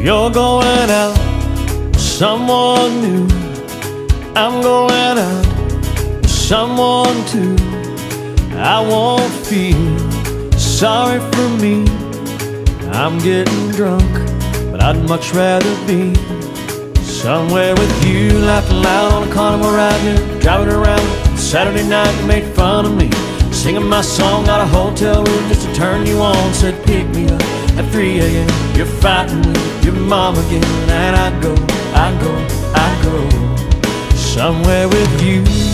You're going out with someone new. I'm going out with someone too. I won't feel sorry for me. I'm getting drunk, but I'd much rather be somewhere with you, laughing loud on a carnival ride here, driving around Saturday night. You made fun of me, singing my song out of hotel room just to turn you on. Said pick me up at 3 a.m. You're fighting with your mom again, and I go, I go, I go somewhere with you.